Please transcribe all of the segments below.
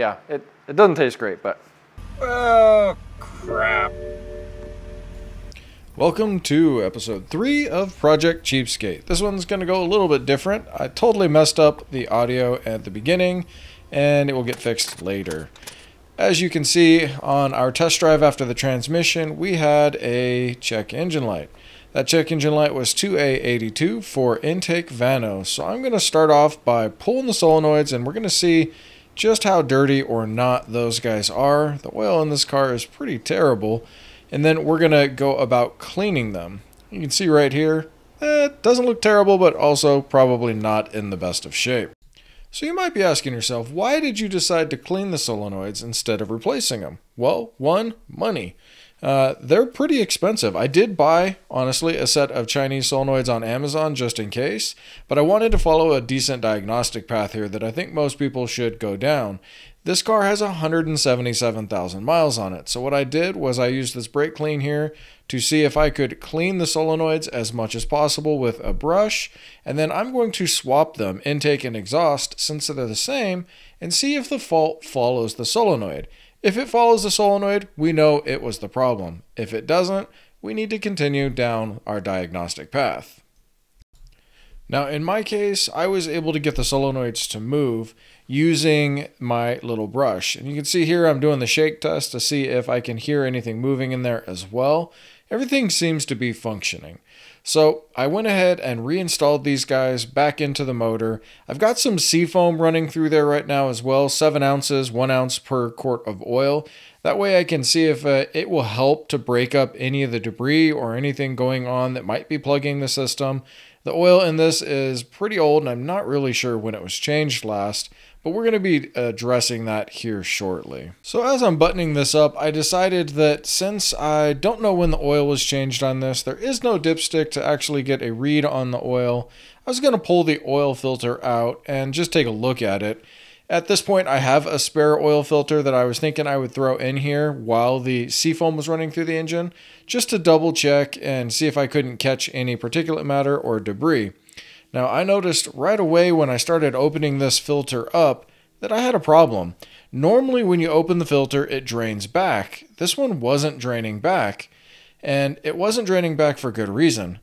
yeah, it, it doesn't taste great, but. Oh, crap. Welcome to episode 3 of Project Cheapskate. This one's going to go a little bit different. I totally messed up the audio at the beginning, and it will get fixed later. As you can see on our test drive after the transmission, we had a check engine light. That check engine light was 2A82 for intake Vanos. So I'm going to start off by pulling the solenoids and we're going to see just how dirty or not those guys are. The oil in this car is pretty terrible. And then we're going to go about cleaning them. You can see right here, eh, it doesn't look terrible, but also probably not in the best of shape. So you might be asking yourself, why did you decide to clean the solenoids instead of replacing them? Well, one, money. Uh, they're pretty expensive. I did buy, honestly, a set of Chinese solenoids on Amazon just in case, but I wanted to follow a decent diagnostic path here that I think most people should go down. This car has 177,000 miles on it. So what I did was I used this brake clean here to see if I could clean the solenoids as much as possible with a brush. And then I'm going to swap them, intake and exhaust, since they're the same, and see if the fault follows the solenoid. If it follows the solenoid, we know it was the problem. If it doesn't, we need to continue down our diagnostic path. Now, in my case, I was able to get the solenoids to move using my little brush. And you can see here I'm doing the shake test to see if I can hear anything moving in there as well. Everything seems to be functioning. So I went ahead and reinstalled these guys back into the motor. I've got some seafoam running through there right now as well, 7 ounces, 1 ounce per quart of oil. That way I can see if uh, it will help to break up any of the debris or anything going on that might be plugging the system. The oil in this is pretty old and I'm not really sure when it was changed last, but we're going to be addressing that here shortly. So as I'm buttoning this up, I decided that since I don't know when the oil was changed on this, there is no dipstick to actually get a read on the oil. I was going to pull the oil filter out and just take a look at it. At this point, I have a spare oil filter that I was thinking I would throw in here while the seafoam was running through the engine, just to double check and see if I couldn't catch any particulate matter or debris. Now, I noticed right away when I started opening this filter up that I had a problem. Normally, when you open the filter, it drains back. This one wasn't draining back, and it wasn't draining back for good reason.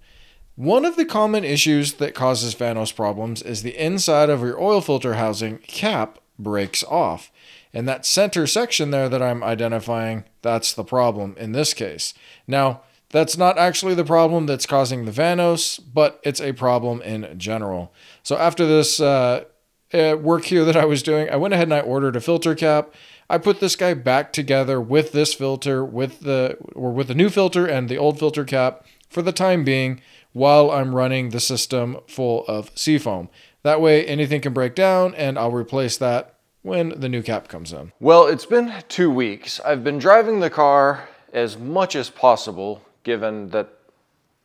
One of the common issues that causes Vanos problems is the inside of your oil filter housing cap breaks off. And that center section there that I'm identifying, that's the problem in this case. Now, that's not actually the problem that's causing the Vanos, but it's a problem in general. So after this uh, uh, work here that I was doing, I went ahead and I ordered a filter cap. I put this guy back together with this filter, with the or with the new filter and the old filter cap for the time being while I'm running the system full of seafoam. That way anything can break down and I'll replace that when the new cap comes in. Well, it's been two weeks. I've been driving the car as much as possible given that,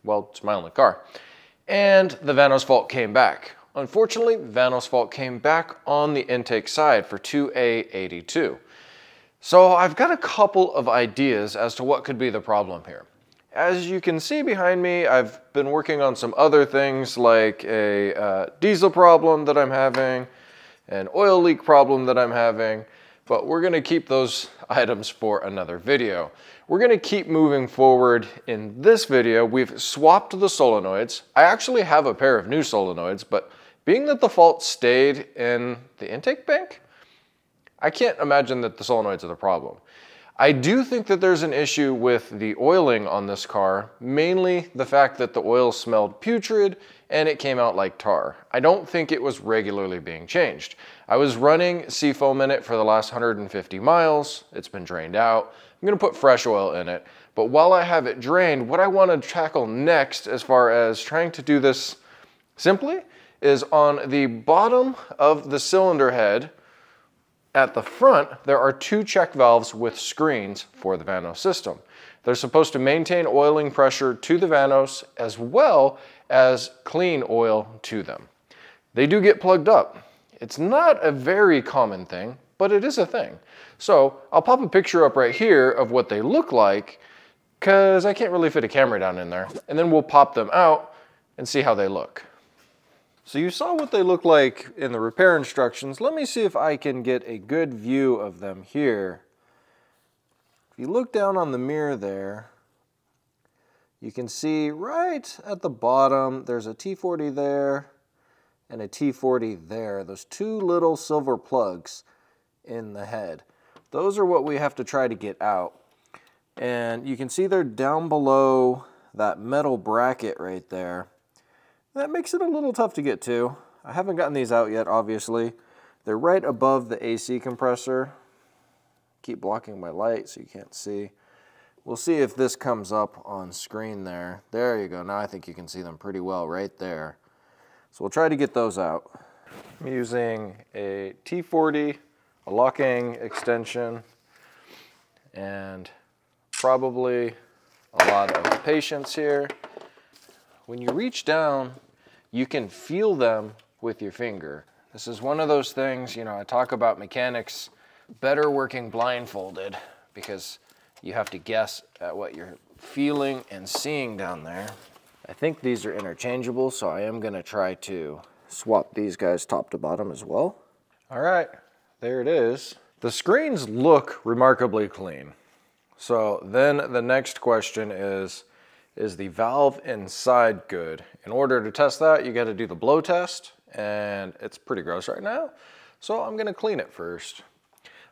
well, it's my only car. And the Vanos fault came back. Unfortunately, Vanos fault came back on the intake side for 2A82. So I've got a couple of ideas as to what could be the problem here. As you can see behind me, I've been working on some other things like a uh, DISA problem that I'm having, an oil leak problem that I'm having, but we're gonna keep those items for another video. We're gonna keep moving forward in this video. We've swapped the solenoids. I actually have a pair of new solenoids, but being that the fault stayed in the intake bank, I can't imagine that the solenoids are the problem. I do think that there's an issue with the oiling on this car, mainly the fact that the oil smelled putrid and it came out like tar. I don't think it was regularly being changed. I was running seafoam in it for the last 150 miles. It's been drained out. I'm gonna put fresh oil in it. But while I have it drained, what I wanna tackle next as far as trying to do this simply is on the bottom of the cylinder head, at the front, there are two check valves with screens for the Vanos system. They're supposed to maintain oiling pressure to the Vanos as well as clean oil to them. They do get plugged up. It's not a very common thing, but it is a thing. So I'll pop a picture up right here of what they look like because I can't really fit a camera down in there. And then we'll pop them out and see how they look. So you saw what they look like in the repair instructions. Let me see if I can get a good view of them here. If you look down on the mirror there, you can see right at the bottom, there's a T40 there and a T40 there. Those two little silver plugs in the head. Those are what we have to try to get out. And you can see they're down below that metal bracket right there. That makes it a little tough to get to. I haven't gotten these out yet, obviously. They're right above the AC compressor. Keep blocking my light so you can't see. We'll see if this comes up on screen there. There you go. Now I think you can see them pretty well right there. So we'll try to get those out. I'm using a T40, a locking extension, and probably a lot of patience here. When you reach down, you can feel them with your finger. This is one of those things, you know, I talk about mechanics better working blindfolded because you have to guess at what you're feeling and seeing down there. I think these are interchangeable, so I am gonna try to swap these guys top to bottom as well. All right, there it is. The screens look remarkably clean. So then the next question is, is the valve inside good? In order to test that, you gotta do the blow test, and it's pretty gross right now. So I'm gonna clean it first.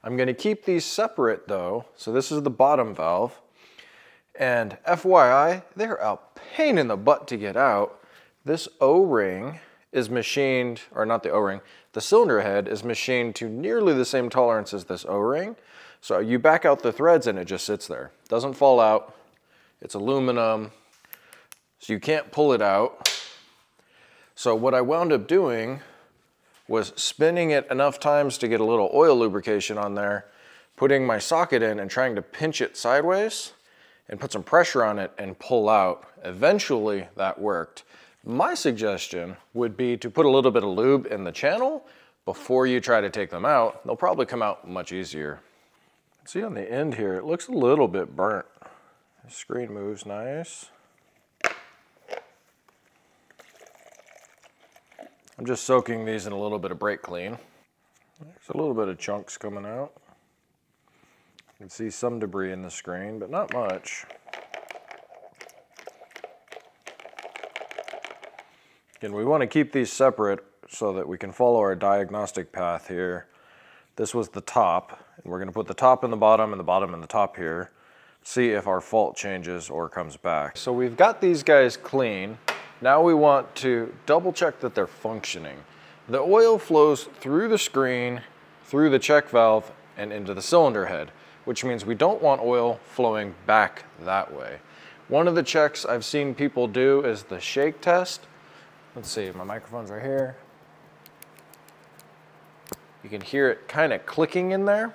I'm gonna keep these separate though. So this is the bottom valve. And FYI, they're a pain in the butt to get out. This O-ring is machined, or not the O-ring, the cylinder head is machined to nearly the same tolerance as this O-ring. So you back out the threads and it just sits there. Doesn't fall out. It's aluminum, so you can't pull it out. So what I wound up doing was spinning it enough times to get a little oil lubrication on there, putting my socket in and trying to pinch it sideways and put some pressure on it and pull out. Eventually that worked. My suggestion would be to put a little bit of lube in the channel before you try to take them out. They'll probably come out much easier. See on the end here, it looks a little bit burnt. The screen moves nice. I'm just soaking these in a little bit of brake clean. There's a little bit of chunks coming out. You can see some debris in the screen, but not much. Again, we want to keep these separate so that we can follow our diagnostic path here. This was the top, and we're going to put the top in the bottom and the bottom in the top here. See if our fault changes or comes back. So we've got these guys clean. Now we want to double check that they're functioning. The oil flows through the screen, through the check valve, and into the cylinder head, which means we don't want oil flowing back that way. One of the checks I've seen people do is the shake test. Let's see, my microphone's right here. You can hear it kind of clicking in there.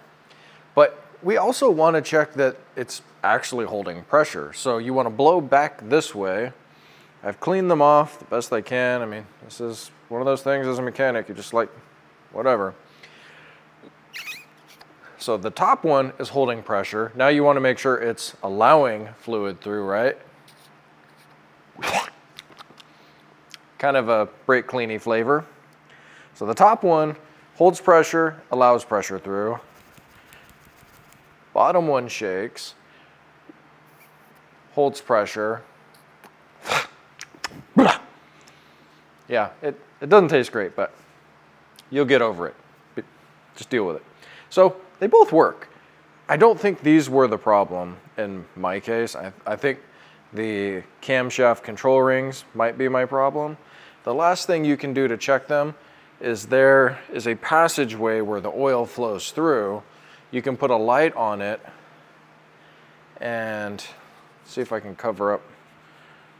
But we also want to check that it's actually holding pressure. So you want to blow back this way I've cleaned them off the best I can. I mean, this is one of those things as a mechanic, you just like, whatever. So the top one is holding pressure. Now you want to make sure it's allowing fluid through, right? Kind of a brake cleany flavor. So the top one holds pressure, allows pressure through. Bottom one shakes, holds pressure, yeah, it, it doesn't taste great, but you'll get over it. Just deal with it. So they both work. I don't think these were the problem in my case. I, I think the camshaft control rings might be my problem. The last thing you can do to check them is there is a passageway where the oil flows through. You can put a light on it and see if I can cover up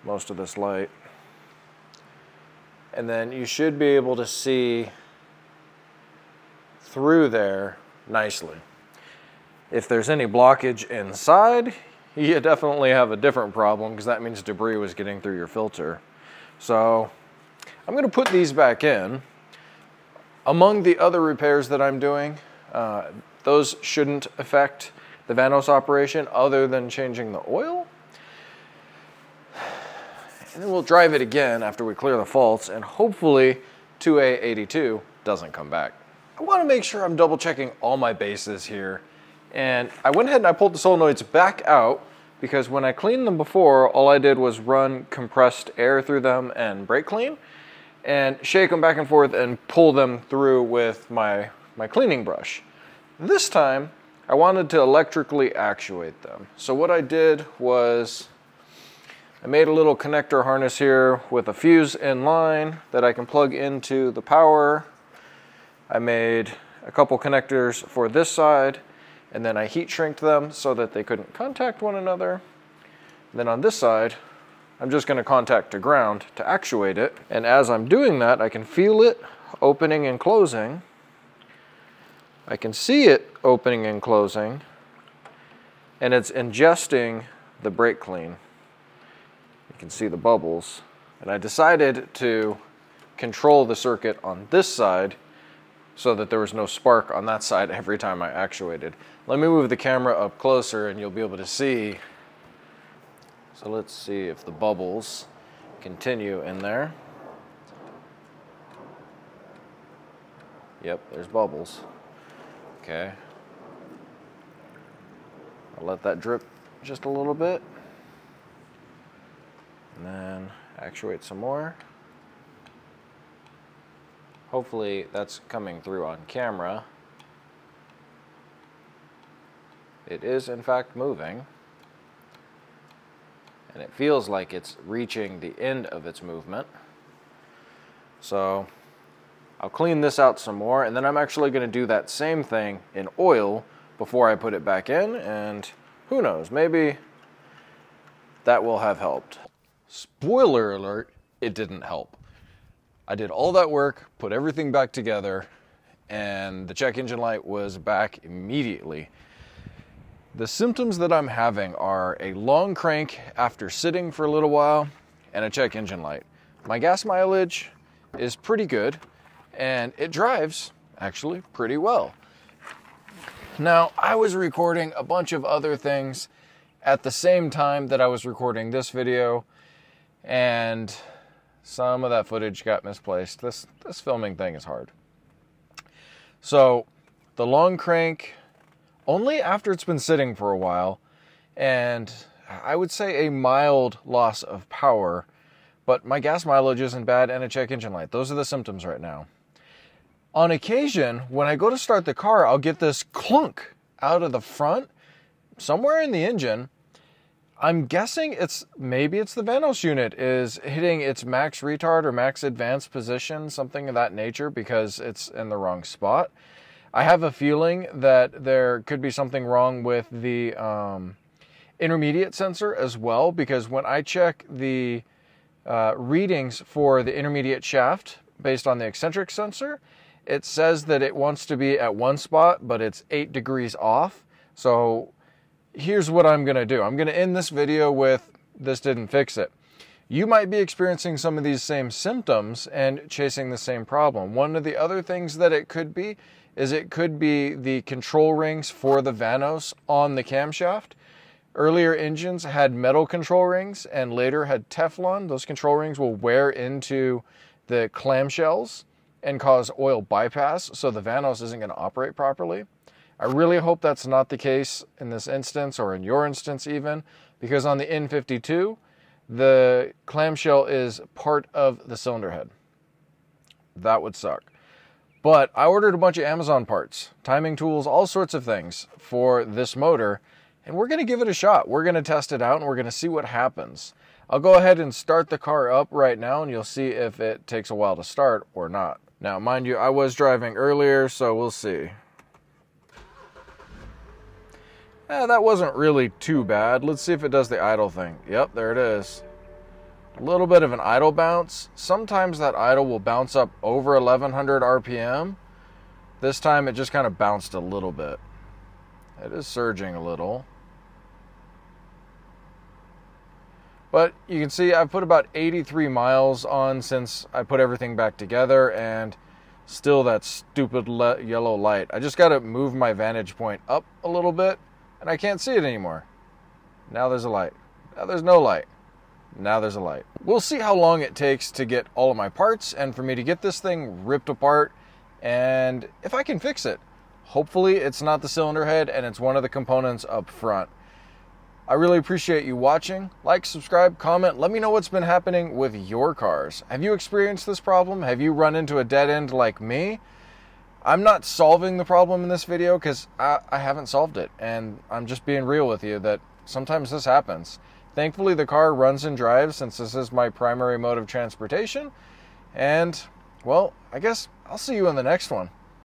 most of this light and then you should be able to see through there nicely. If there's any blockage inside, you definitely have a different problem because that means debris was getting through your filter. So I'm gonna put these back in. Among the other repairs that I'm doing, uh, those shouldn't affect the Vanos operation other than changing the oil. And then we'll drive it again after we clear the faults, and hopefully 2A82 doesn't come back. I want to make sure I'm double checking all my bases here. And I went ahead and I pulled the solenoids back out because when I cleaned them before, all I did was run compressed air through them and brake clean and shake them back and forth and pull them through with my, my cleaning brush. This time, I wanted to electrically actuate them. So what I did was I made a little connector harness here with a fuse in line that I can plug into the power. I made a couple connectors for this side and then I heat shrinked them so that they couldn't contact one another. And then on this side, I'm just gonna contact to ground to actuate it. And as I'm doing that, I can feel it opening and closing. I can see it opening and closing, and it's ingesting the brake clean. You can see the bubbles. And I decided to control the circuit on this side so that there was no spark on that side every time I actuated. Let me move the camera up closer and you'll be able to see. So let's see if the bubbles continue in there. Yep, there's bubbles. Okay. I'll let that drip just a little bit. And then actuate some more. Hopefully that's coming through on camera. It is in fact moving. And it feels like it's reaching the end of its movement. So I'll clean this out some more and then I'm actually going to do that same thing in oil before I put it back in and who knows, maybe that will have helped. Spoiler alert, it didn't help. I did all that work, put everything back together, and the check engine light was back immediately. The symptoms that I'm having are a long crank after sitting for a little while and a check engine light. My gas mileage is pretty good and it drives actually pretty well. Now, I was recording a bunch of other things at the same time that I was recording this video and some of that footage got misplaced. This this filming thing is hard. So, the long crank only after it's been sitting for a while, and I would say a mild loss of power, but my gas mileage isn't bad and a check engine light. Those are the symptoms right now. On occasion, when I go to start the car, I'll get this clunk out of the front, somewhere in the engine. I'm guessing it's maybe it's the Vanos unit is hitting its max retard or max advanced position, something of that nature, because it's in the wrong spot. I have a feeling that there could be something wrong with the um, intermediate sensor as well, because when I check the uh, readings for the intermediate shaft based on the eccentric sensor, it says that it wants to be at one spot, but it's eight degrees off. So here's what I'm going to do. I'm going to end this video with this didn't fix it. You might be experiencing some of these same symptoms and chasing the same problem. One of the other things that it could be is it could be the control rings for the Vanos on the camshaft. Earlier engines had metal control rings and later had Teflon. Those control rings will wear into the clamshells and cause oil bypass, so the Vanos isn't going to operate properly. I really hope that's not the case in this instance or in your instance even, because on the N52, the clamshell is part of the cylinder head. That would suck. But I ordered a bunch of Amazon parts, timing tools, all sorts of things for this motor, and we're going to give it a shot. We're going to test it out and we're going to see what happens. I'll go ahead and start the car up right now and you'll see if it takes a while to start or not. Now, mind you, I was driving earlier, so we'll see. Eh, that wasn't really too bad. Let's see if it does the idle thing. Yep, there it is a little bit of an idle bounce. Sometimes that idle will bounce up over 1100 RPM. This time it just kind of bounced a little bit. It is surging a little. But you can see I've put about 83 miles on since I put everything back together and still that stupid yellow light. I just got to move my vantage point up a little bit and I can't see it anymore. Now there's a light. Now there's no light. now there's a light. We'll see how long it takes to get all of my parts and for me to get this thing ripped apart and if I can fix it. Hopefully it's not the cylinder head and it's one of the components up front. I really appreciate you watching. Like, subscribe, comment. Let me know what's been happening with your cars. Have you experienced this problem? Have you run into a dead end like me? I'm not solving the problem in this video because I, I, haven't solved it. And I'm just being real with you that sometimes this happens. Thankfully, the car runs and drives since this is my primary mode of transportation. And, well, I guess I'll see you in the next one.